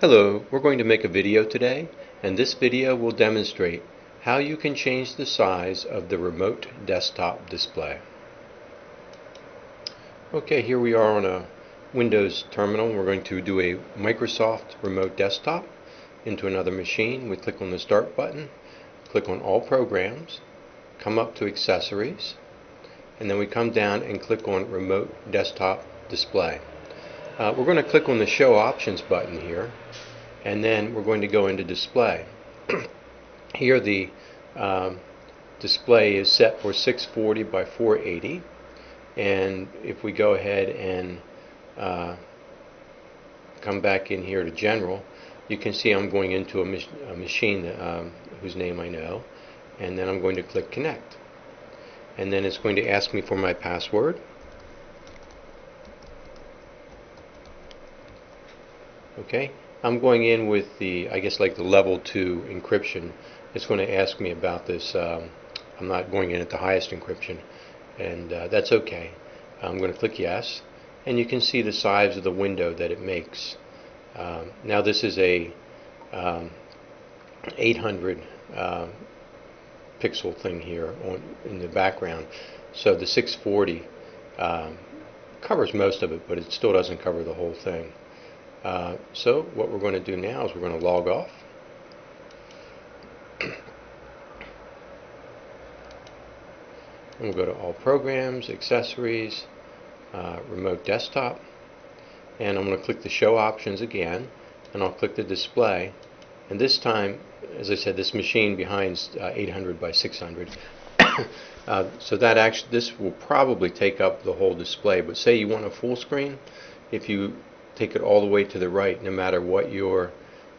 Hello, we're going to make a video today and this video will demonstrate how you can change the size of the remote desktop display. Okay, here we are on a Windows terminal. We're going to do a Microsoft remote desktop into another machine. We click on the start button, click on all programs, come up to accessories, and then we come down and click on remote desktop display. Uh, we're going to click on the Show Options button here, and then we're going to go into Display. here the um, display is set for 640 by 480, and if we go ahead and uh, come back in here to General, you can see I'm going into a, mach a machine that, um, whose name I know, and then I'm going to click Connect. And then it's going to ask me for my password. Okay? I'm going in with the I guess like the level 2 encryption. It's going to ask me about this um, I'm not going in at the highest encryption and uh, that's okay. I'm going to click yes and you can see the size of the window that it makes. Um, now this is a um, 800 uh, pixel thing here on, in the background. So the 640 um, covers most of it but it still doesn't cover the whole thing uh, so what we're going to do now is we're going to log off. we'll go to all programs, accessories, uh, remote desktop, and I'm going to click the show options again, and I'll click the display. And this time, as I said, this machine behind uh, 800 by 600. uh, so that actually, this will probably take up the whole display. But say you want a full screen, if you take it all the way to the right no matter what your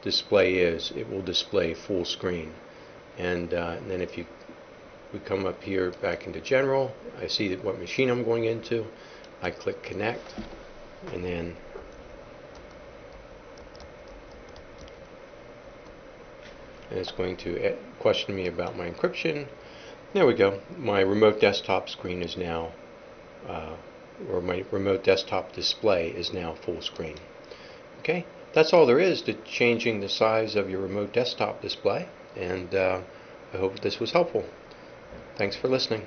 display is it will display full screen. And, uh, and then if you we come up here back into general I see what machine I'm going into I click connect and then and it's going to question me about my encryption. There we go. My remote desktop screen is now uh, or my remote desktop display is now full screen. Okay, that's all there is to changing the size of your remote desktop display and uh, I hope this was helpful. Thanks for listening.